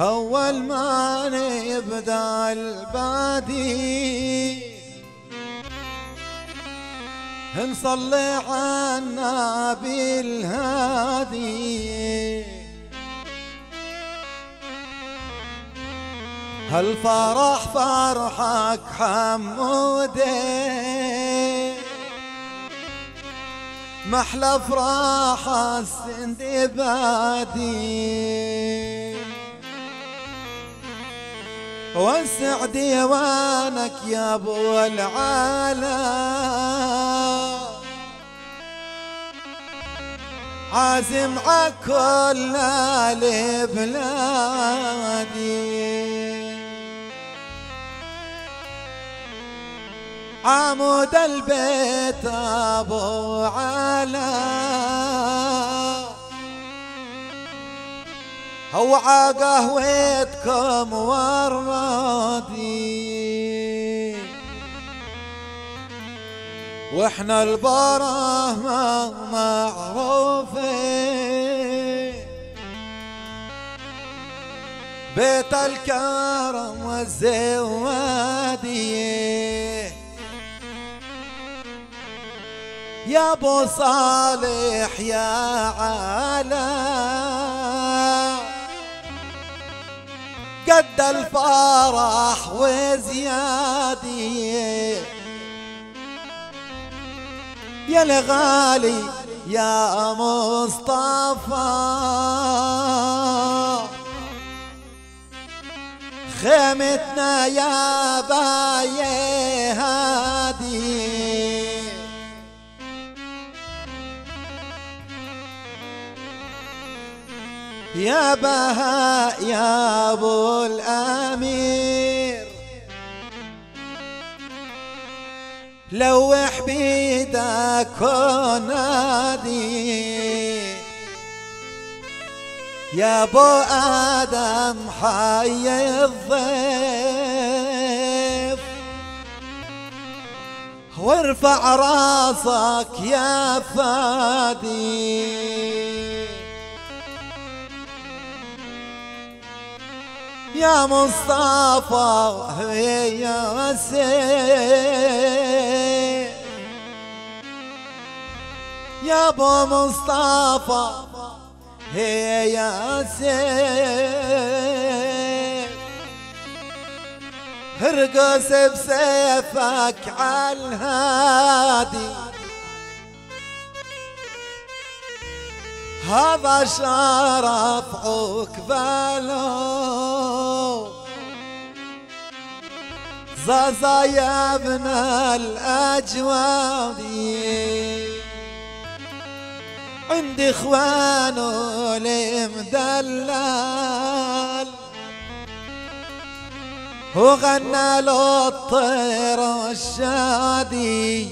أول ما نبدأ البادي نصلي على النبي الهادي هالفرح فرحك حمودي. محلى افراح السندبادي وسع ديوانك يا أبو العالم. عازم عكل لبلادي. عمود البيت أبو علا هو قهوتكم وردي وإحنا البره ما معروفين بيت الكرم والزواديه يا أبو صالح يا علا قد الفرح وزيادي يا الغالي يا مصطفى خيمتنا يا باي هادي. يا بهاء يا أبو الأمير. لوح بيدك ونادي يا أبو آدم حي الضيف. وارفع راسك يا فادي. يا مصطفى يا سيف يا أبو مصطفى هي يا سيف ارقص بسيفك عالهادي هذا شرف عقباله زازا يا ابن الاجواد. عندي اخوانه المدلل وغنى له الطير الشادي.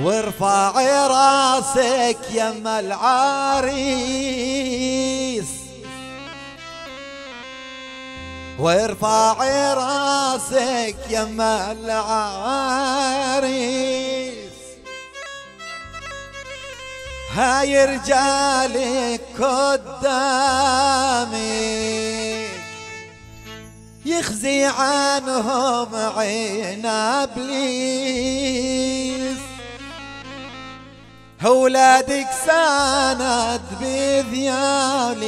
وارفعي راسك يما العريس وارفعي راسك يما العريس هاي رجالك قدامي. يخزي عنهم عين إبليس. أولادك ساند بذيالي.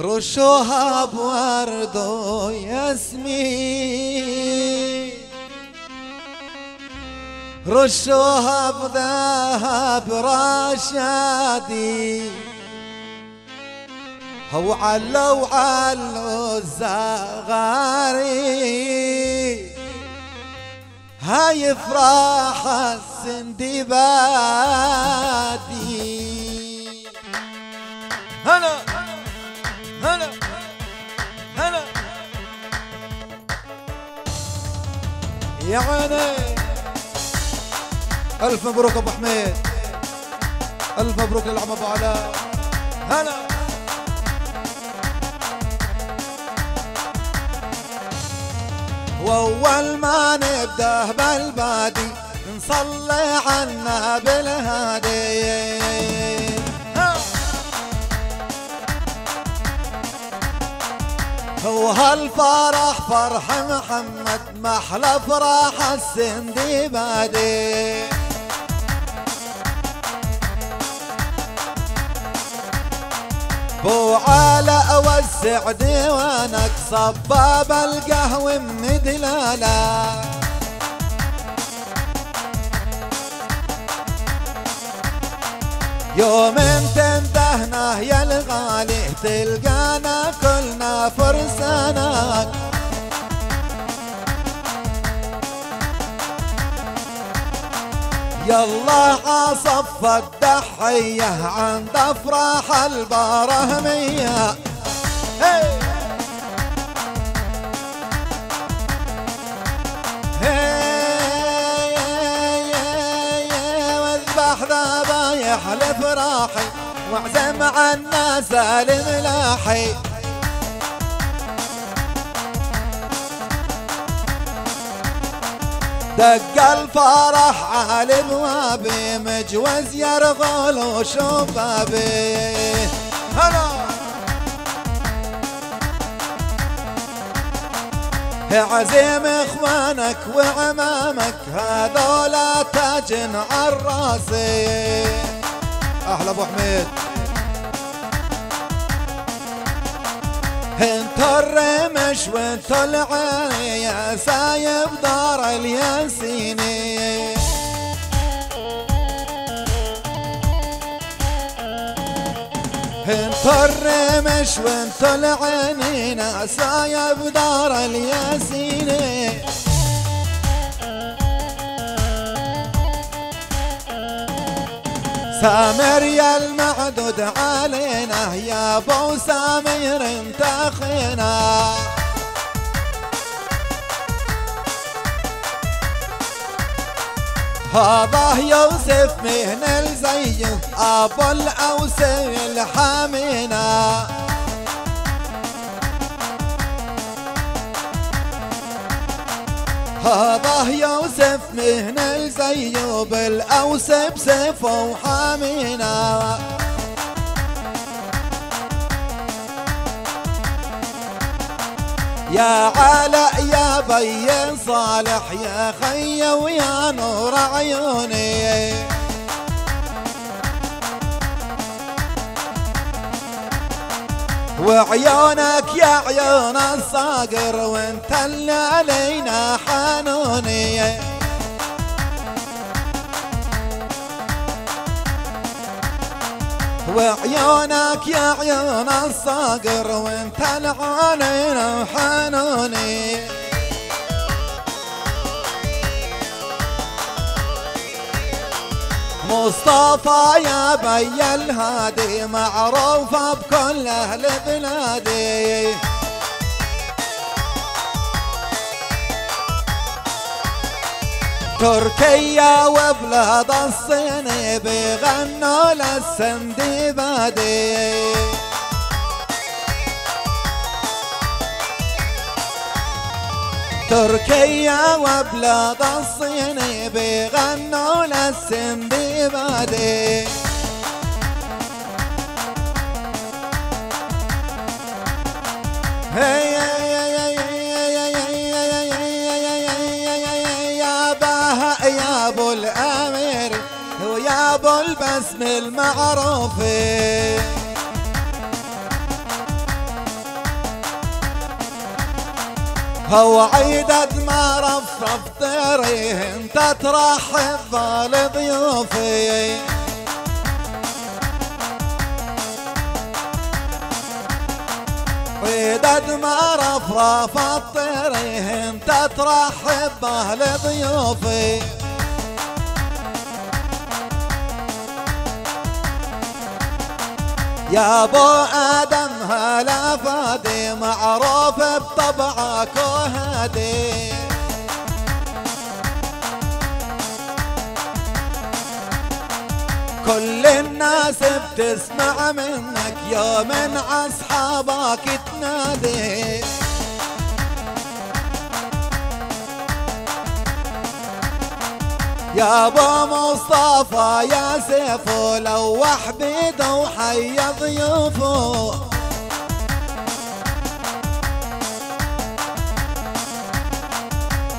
رشوها بورد وياسمين رشوها بذهب رشادي. هو علو علو الزغاري هاي افراح السندبادي. هلا هلا. يا عيني. ألف مبروك أبو حميد. ألف مبروك للعم أبو علاء. هلا. وأول ما نبدأ بالبادي نصلي عنا بالهادي. وهالفرح فرح محمد محلى فرح السندبادي بو على وسع ديوانك صباب القهوة من دلالة. يوم تندهنا يا الغالي تلقانا فرسانك يلا عصف الدحية عند افراح البرهمية hey! ذبايح لفراحي واعزم عنا سالم لاحي دق الفرح على بوابي مجوز يرغل وشبابي هلا. عزيم إخوانك وعمامك هذولا تاج عراسي أحلى أبو حميد. انت الرمش وانت العين يا سايب دار الياسيني انت الرمش وانت العينين سايب دار الياسيني سامر يا المعدود علينا يا أبو سامر أنت أخينا. هذا يوسف مهن الزي أبو الأوس الحامينا. هذا يوسف مهن الزي بالاوس بسيفه وحامينا يا علاء يا بي صالح يا خي ويا نور عيوني. وعيونك يا عيون الصقر وانت اللي علينا حنوني وعيونك يا عيون الصقر وانت العالين وحنوني مصطفى يا بي الهادي معروف بكل أهل بلادي. تركيا وبلاد الصين بيغنوا للسندبادي. تركيا وبلاد الصين بيغنوا للسندبادي هي يا يا ابو الامير ويا ابو البسم المعروف. هو عيدد ما رفرف طيريه انت ترحب لضيوفي عيدد ما رفرف الطيريه انت ترحب لضيوفي يا أبو آدم هلا فادي معروف بطبعك وهادي كل الناس بتسمع منك يوم أصحابك تنادي. يا ابو مصطفى يا سيف لوح بيده وحيا ضيوفه.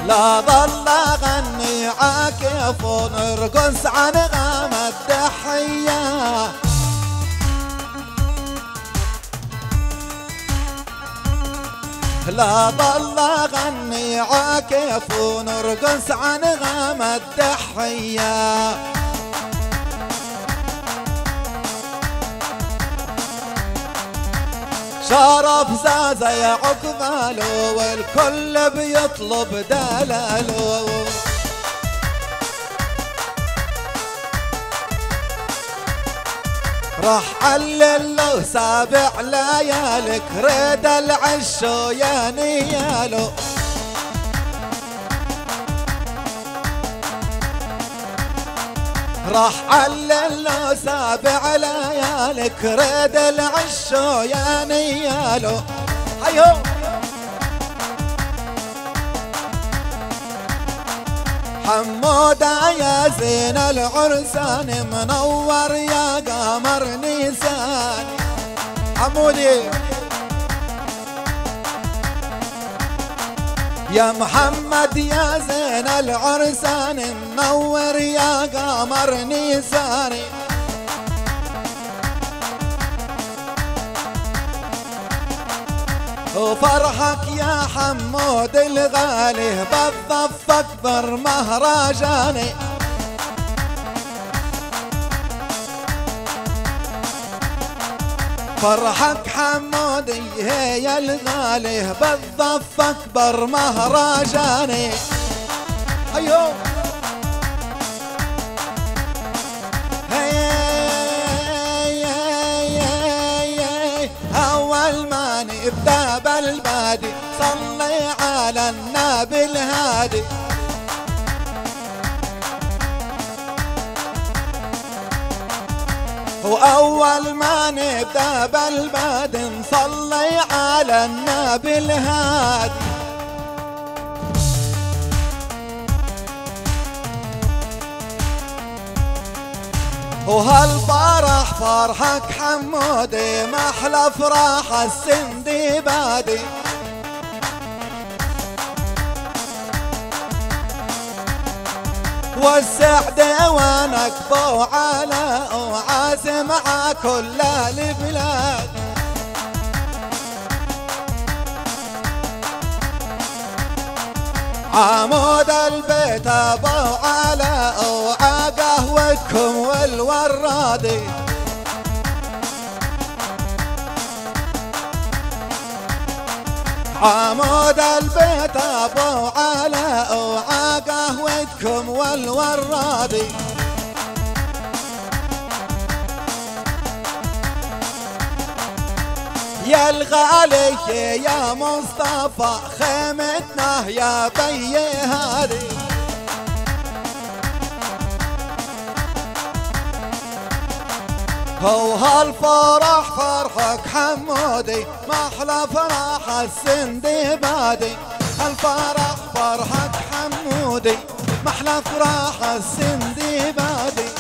لا ضل أغني عاكف ونرقص عن غام التحيه لا ظل غني عاكف ونرقص عن غام الدحية شرف زازا يا والكل بيطلب دلالو. راح علل لو سابع ليالك ريد العشو يا نيالو راح علل لو سابع ليالك ريد العشو يا نيالو هيو! حمودة يا زين العرسان منور يا قمر نيسان. حمودي. يا محمد يا زين العرسان منور يا قمر نيساني وفرحك يا حمود الغالي بالضف اكبر مهرجاني. فرحك حمودي هي الغالي بالضف أكبر مهرجاني. أيوه. ما نبدأ بالبادي صلي على النبي الهادي. وأول ما نبدأ بالبادي نصلي على النبي الهادي. وهالفرح فرحك حمودي محلى فراح السندي بادي والسعد وانك بو على وعاز مع كل البلاد. عمود البيت ابو على وعا قهوتكم والورادي عمود البيت أبو على وعا قهوتكم والورادي يا الغالي يا مصطفى خيمتنا يا بي هذه هو هالفرح فرحك حمودي محلى فرح السندي بادي. الفرح فرحك حمودي محلى فرح السندي بادي.